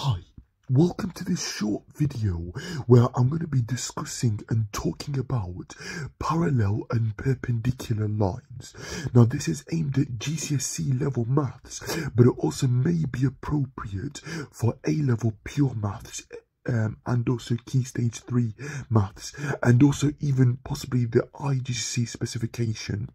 Hi, welcome to this short video where I'm going to be discussing and talking about parallel and perpendicular lines. Now this is aimed at GCSE level maths but it also may be appropriate for A-level pure maths um, and also key stage 3 maths and also even possibly the IGCSE specification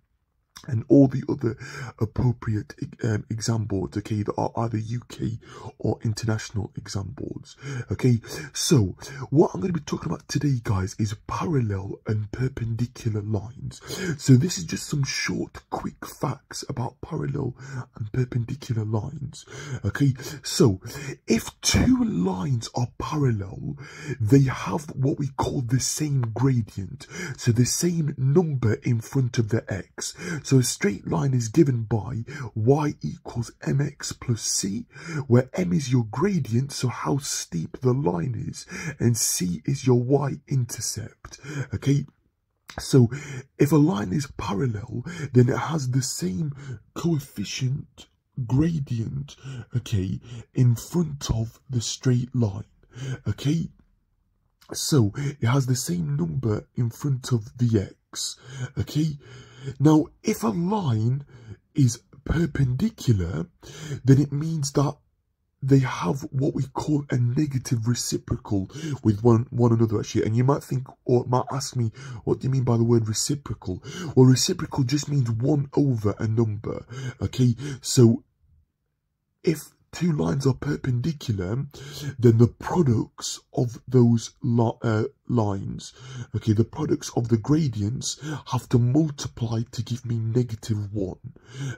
and all the other appropriate um, exam boards, okay, that are either UK or international exam boards, okay. So, what I'm going to be talking about today, guys, is parallel and perpendicular lines. So, this is just some short, quick facts about parallel and perpendicular lines, okay. So, if two lines are parallel, they have what we call the same gradient, so the same number in front of the x. So a straight line is given by y equals mx plus c, where m is your gradient, so how steep the line is, and c is your y-intercept. Okay, so if a line is parallel, then it has the same coefficient gradient, okay, in front of the straight line, okay? So it has the same number in front of the x, okay? Now, if a line is perpendicular, then it means that they have what we call a negative reciprocal with one one another actually. And you might think or might ask me what do you mean by the word reciprocal? Well reciprocal just means one over a number okay? So if two lines are perpendicular, then the products of those uh, lines, okay, the products of the gradients have to multiply to give me negative 1.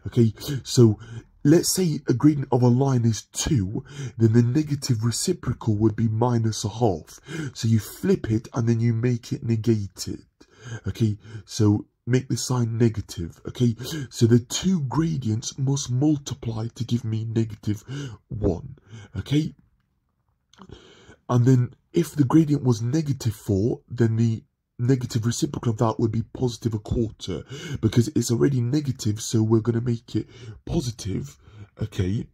Okay, so let's say a gradient of a line is 2, then the negative reciprocal would be minus a half. So you flip it and then you make it negated. Okay, so make the sign negative, okay? So the two gradients must multiply to give me negative 1, okay? And then if the gradient was negative 4, then the negative reciprocal of that would be positive a quarter because it's already negative, so we're going to make it positive, okay?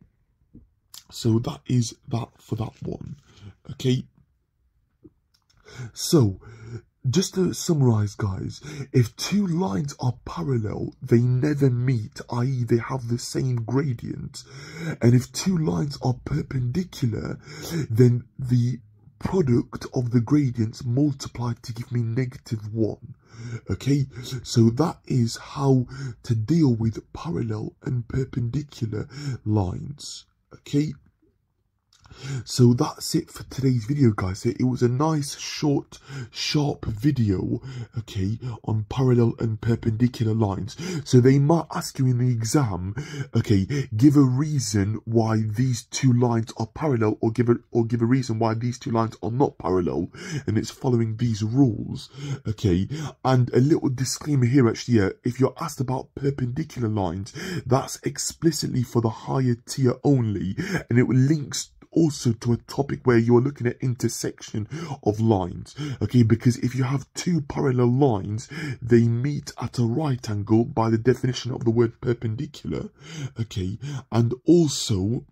So that is that for that one, okay? So, just to summarize, guys, if two lines are parallel, they never meet, i.e. they have the same gradient. And if two lines are perpendicular, then the product of the gradients multiply to give me negative 1. Okay, so that is how to deal with parallel and perpendicular lines. Okay. So that's it for today's video, guys. It was a nice, short, sharp video, okay, on parallel and perpendicular lines. So they might ask you in the exam, okay, give a reason why these two lines are parallel or give a, or give a reason why these two lines are not parallel and it's following these rules, okay. And a little disclaimer here, actually, yeah, if you're asked about perpendicular lines, that's explicitly for the higher tier only and it links also to a topic where you're looking at intersection of lines okay? Because if you have two parallel lines they meet at a right angle by the definition of the word perpendicular okay? And also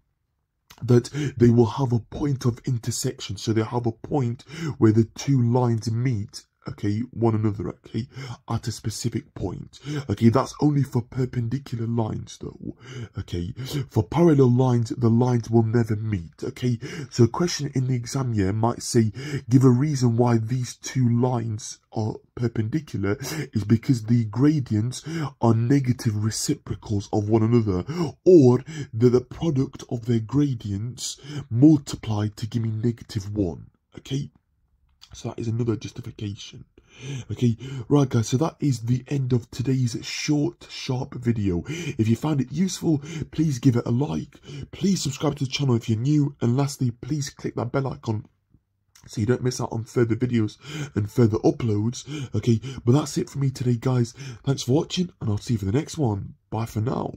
that they will have a point of intersection. So they have a point where the two lines meet okay, one another, okay, at a specific point. Okay, that's only for perpendicular lines though, okay. For parallel lines, the lines will never meet, okay. So a question in the exam year might say, give a reason why these two lines are perpendicular is because the gradients are negative reciprocals of one another or that the product of their gradients multiplied to give me negative 1 okay so that is another justification. Okay, right guys, so that is the end of today's short, sharp video. If you found it useful, please give it a like. Please subscribe to the channel if you're new. And lastly, please click that bell icon so you don't miss out on further videos and further uploads. Okay, but that's it for me today, guys. Thanks for watching, and I'll see you for the next one. Bye for now.